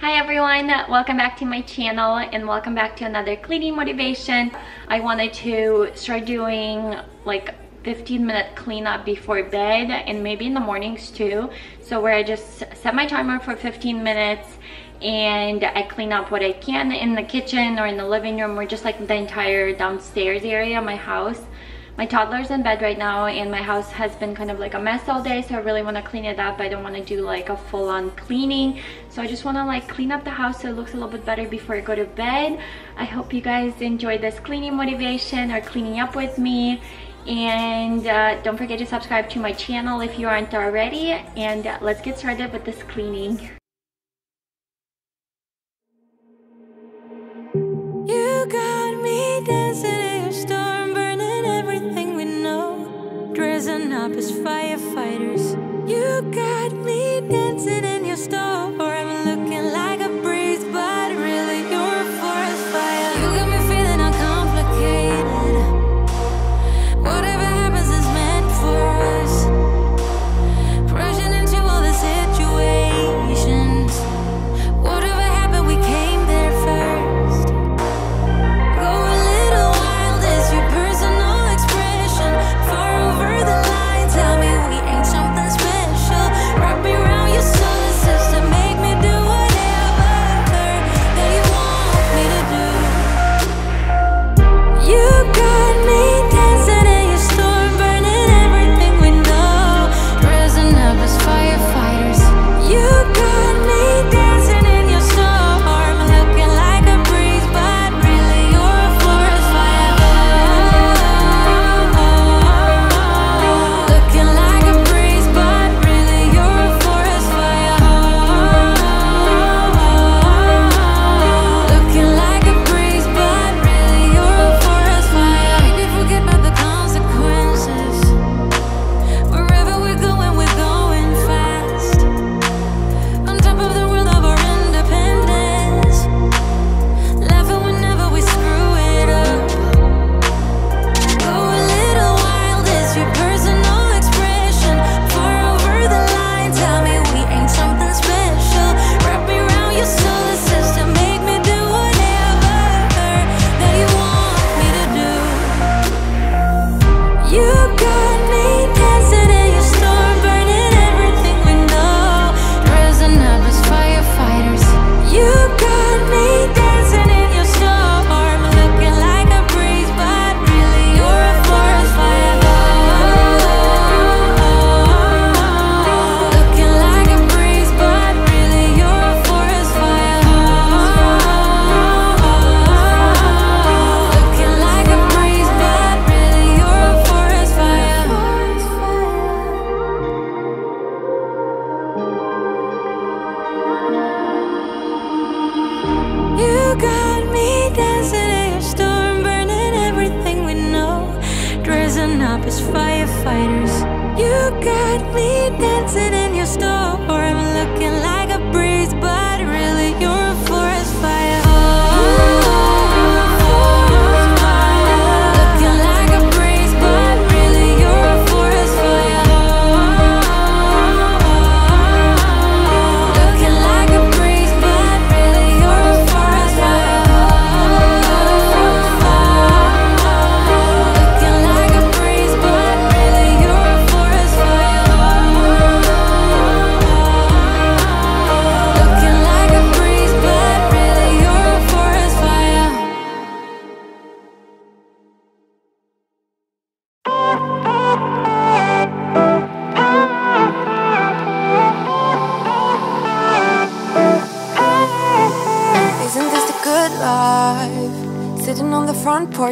Hi everyone, welcome back to my channel and welcome back to another cleaning motivation. I wanted to start doing like 15 minute cleanup before bed and maybe in the mornings too. So where I just set my timer for 15 minutes and I clean up what I can in the kitchen or in the living room or just like the entire downstairs area of my house my toddler's in bed right now and my house has been kind of like a mess all day so I really want to clean it up. I don't want to do like a full-on cleaning. So I just want to like clean up the house so it looks a little bit better before I go to bed. I hope you guys enjoy this cleaning motivation or cleaning up with me. And uh, don't forget to subscribe to my channel if you aren't already. And uh, let's get started with this cleaning. You got me dancing Dressing up as firefighters. You got me dancing in your storm,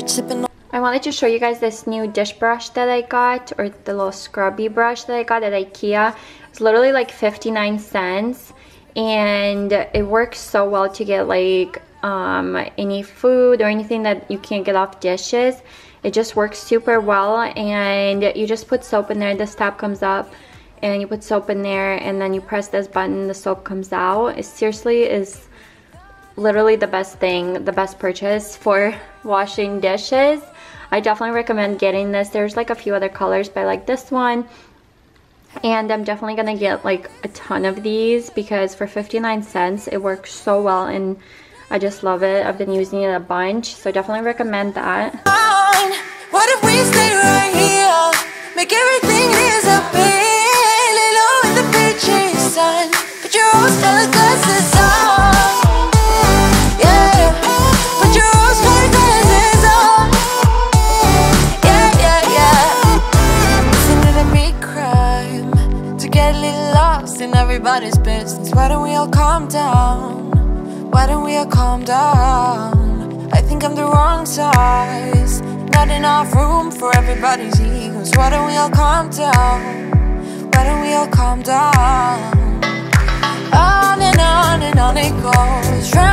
sipping I wanted to show you guys this new dish brush that I got or the little scrubby brush that I got at Ikea. It's literally like 59 cents and it works so well to get like um, any food or anything that you can't get off dishes. It just works super well and you just put soap in there, this tab comes up and you put soap in there and then you press this button, the soap comes out. It seriously is literally the best thing, the best purchase for washing dishes. I definitely recommend getting this. There's like a few other colors, but I like this one. And I'm definitely going to get like a ton of these because for 59 cents, it works so well and I just love it. I've been using it a bunch, so definitely recommend that. What if we stay right here? Make everything disappear. In the sun. But you're everybody's business. Why don't we all calm down? Why don't we all calm down? I think I'm the wrong size. Not enough room for everybody's egos. Why don't we all calm down? Why don't we all calm down? On and on and on it goes.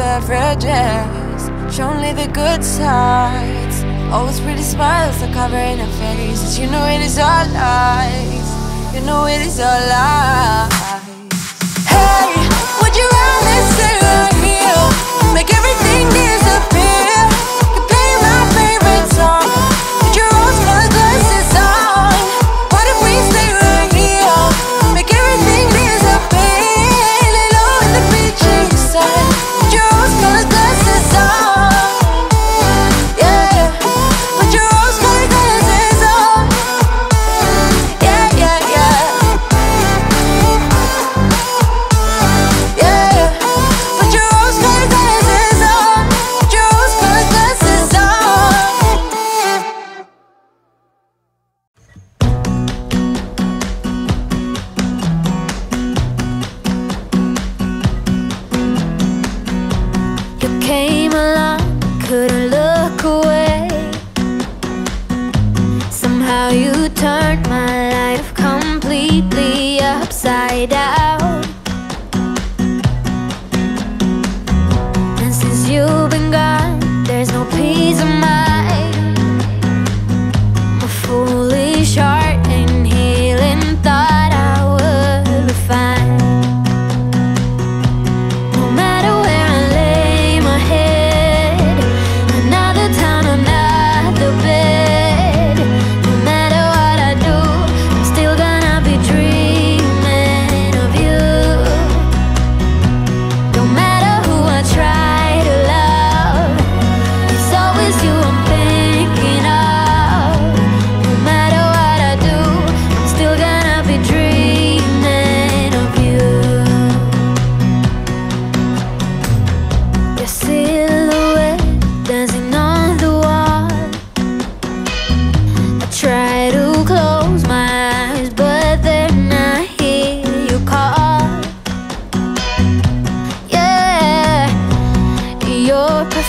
beverages. Show only the good sides. Always pretty smiles are covering her faces. You know it is all lies You know it is all lies Hey, would you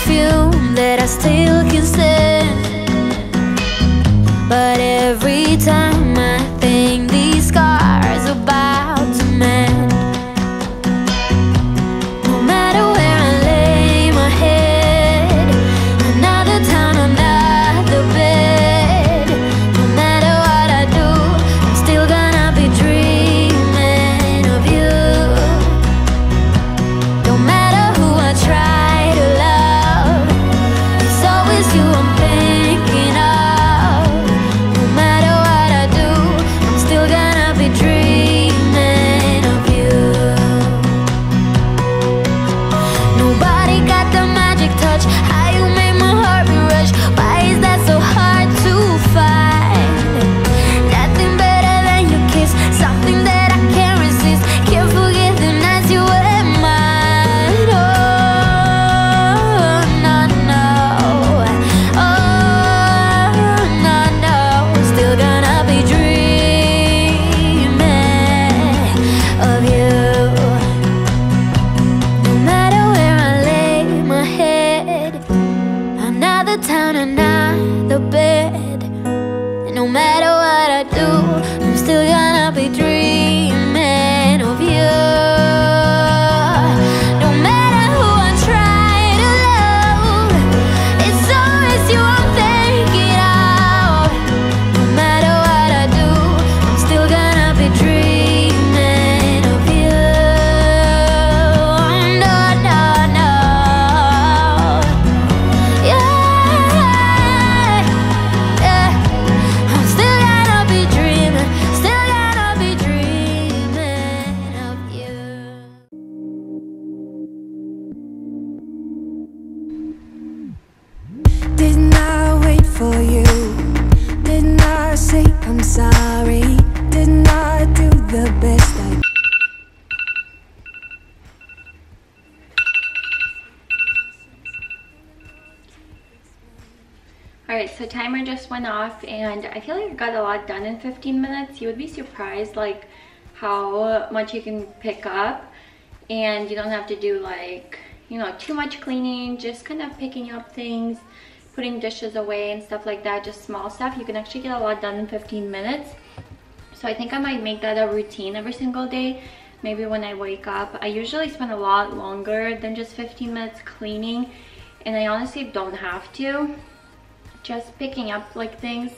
perfume that I still can sense, But every time the town and not the bed So timer just went off and I feel like I got a lot done in 15 minutes. You would be surprised like how much you can pick up and you don't have to do like, you know, too much cleaning, just kind of picking up things, putting dishes away and stuff like that, just small stuff. You can actually get a lot done in 15 minutes. So I think I might make that a routine every single day. Maybe when I wake up. I usually spend a lot longer than just 15 minutes cleaning and I honestly don't have to just picking up like things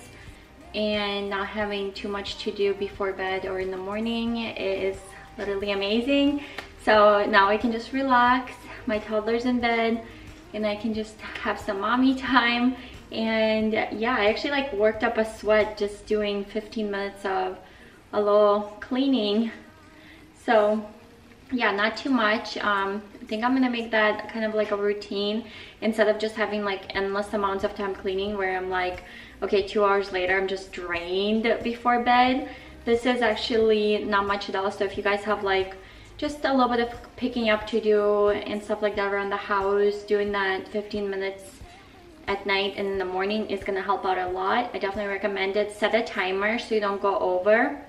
and not having too much to do before bed or in the morning is literally amazing. So now I can just relax. My toddler's in bed and I can just have some mommy time. And yeah, I actually like worked up a sweat just doing 15 minutes of a little cleaning. So yeah not too much um think i'm gonna make that kind of like a routine instead of just having like endless amounts of time cleaning where i'm like okay two hours later i'm just drained before bed. This is actually not much at all. So if you guys have like just a little bit of picking up to do and stuff like that around the house doing that 15 minutes at night and in the morning is gonna help out a lot. I definitely recommend it. Set a timer so you don't go over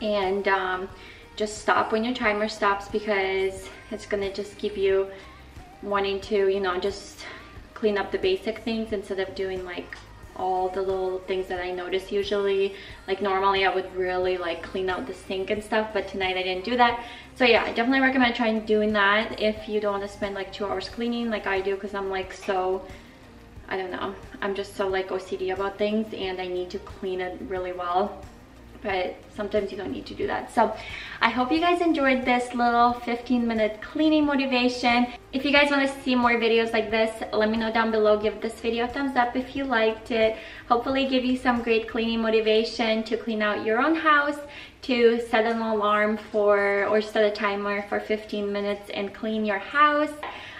and um, just stop when your timer stops because it's gonna just keep you wanting to you know just clean up the basic things instead of doing like all the little things that I notice usually. Like normally I would really like clean out the sink and stuff but tonight I didn't do that. So yeah I definitely recommend trying doing that if you don't want to spend like two hours cleaning like I do because I'm like so I don't know. I'm just so like OCD about things and I need to clean it really well but sometimes you don't need to do that. So I hope you guys enjoyed this little 15 minute cleaning motivation. If you guys want to see more videos like this, let me know down below. Give this video a thumbs up if you liked it. Hopefully give you some great cleaning motivation to clean out your own house, to set an alarm for or set a timer for 15 minutes and clean your house.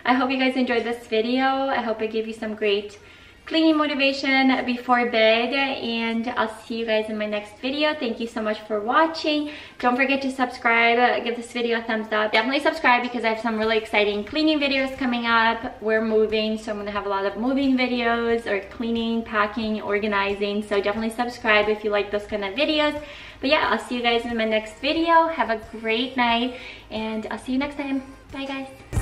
I hope you guys enjoyed this video. I hope it gave you some great cleaning motivation before bed and I'll see you guys in my next video. Thank you so much for watching. Don't forget to subscribe, give this video a thumbs up. Definitely subscribe because I have some really exciting cleaning videos coming up. We're moving, so I'm gonna have a lot of moving videos or cleaning, packing, organizing. So definitely subscribe if you like those kind of videos. But yeah, I'll see you guys in my next video. Have a great night and I'll see you next time. Bye guys.